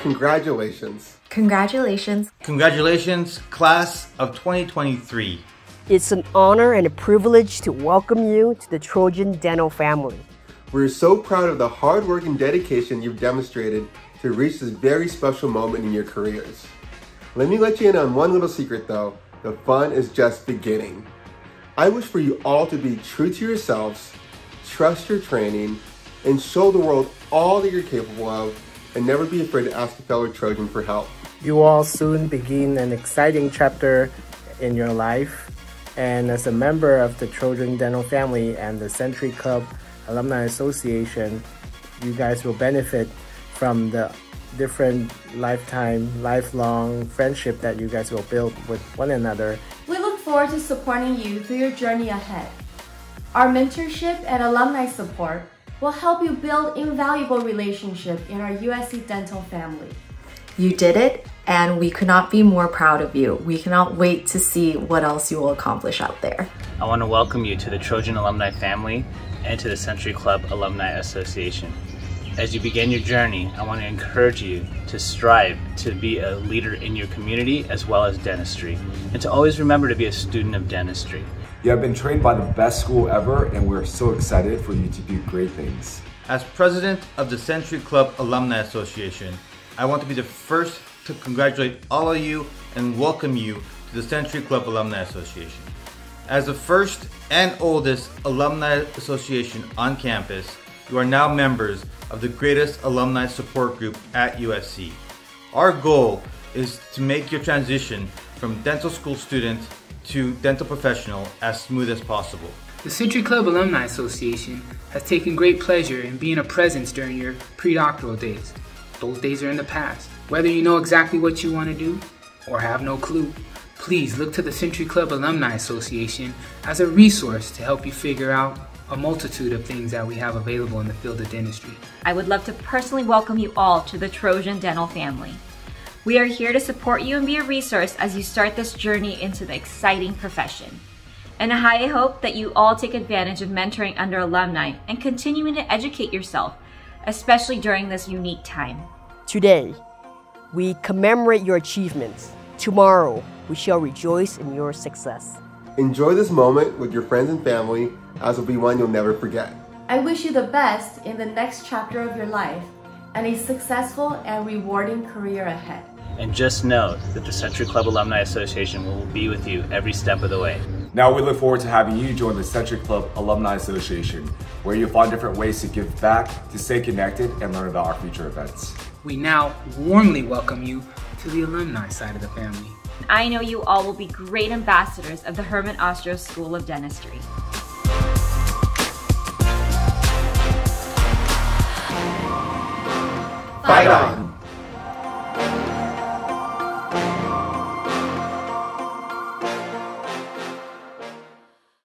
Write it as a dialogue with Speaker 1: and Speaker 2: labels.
Speaker 1: congratulations.
Speaker 2: Congratulations.
Speaker 3: Congratulations, class of 2023.
Speaker 4: It's an honor and a privilege to welcome you to the Trojan Dental family.
Speaker 1: We're so proud of the hard work and dedication you've demonstrated to reach this very special moment in your careers. Let me let you in on one little secret though. The fun is just beginning. I wish for you all to be true to yourselves, trust your training, and show the world all that you're capable of, and never be afraid to ask a fellow Trojan for help.
Speaker 5: You all soon begin an exciting chapter in your life, and as a member of the Trojan Dental family and the Century Club Alumni Association, you guys will benefit from the different lifetime, lifelong friendship that you guys will build with one another.
Speaker 6: We look forward to supporting you through your journey ahead. Our mentorship and alumni support will help you build invaluable relationship in our USC Dental family.
Speaker 2: You did it, and we could not be more proud of you. We cannot wait to see what else you will accomplish out there.
Speaker 7: I want to welcome you to the Trojan Alumni family and to the Century Club Alumni Association. As you begin your journey, I want to encourage you to strive to be a leader in your community as well as dentistry, and to always remember to be a student of dentistry.
Speaker 8: You have been trained by the best school ever, and we're so excited for you to do great things.
Speaker 3: As president of the Century Club Alumni Association, I want to be the first to congratulate all of you and welcome you to the Century Club Alumni Association. As the first and oldest alumni association on campus, you are now members of the greatest alumni support group at USC. Our goal is to make your transition from dental school student to dental professional as smooth as possible.
Speaker 9: The Century Club Alumni Association has taken great pleasure in being a presence during your pre-doctoral days. Those days are in the past. Whether you know exactly what you want to do or have no clue, please look to the Century Club Alumni Association as a resource to help you figure out a multitude of things that we have available in the field of dentistry.
Speaker 10: I would love to personally welcome you all to the Trojan Dental family. We are here to support you and be a resource as you start this journey into the exciting profession. And I highly hope that you all take advantage of mentoring under alumni and continuing to educate yourself, especially during this unique time.
Speaker 4: Today, we commemorate your achievements. Tomorrow, we shall rejoice in your success.
Speaker 1: Enjoy this moment with your friends and family, as it'll be one you'll never forget.
Speaker 6: I wish you the best in the next chapter of your life and a successful and rewarding career ahead.
Speaker 7: And just know that the Century Club Alumni Association will be with you every step of the way.
Speaker 8: Now we look forward to having you join the Century Club Alumni Association, where you'll find different ways to give back, to stay connected, and learn about our future events.
Speaker 9: We now warmly welcome you to the alumni side of the family.
Speaker 10: I know you all will be great ambassadors of the Herman Ostrow School of Dentistry.
Speaker 1: Fight on!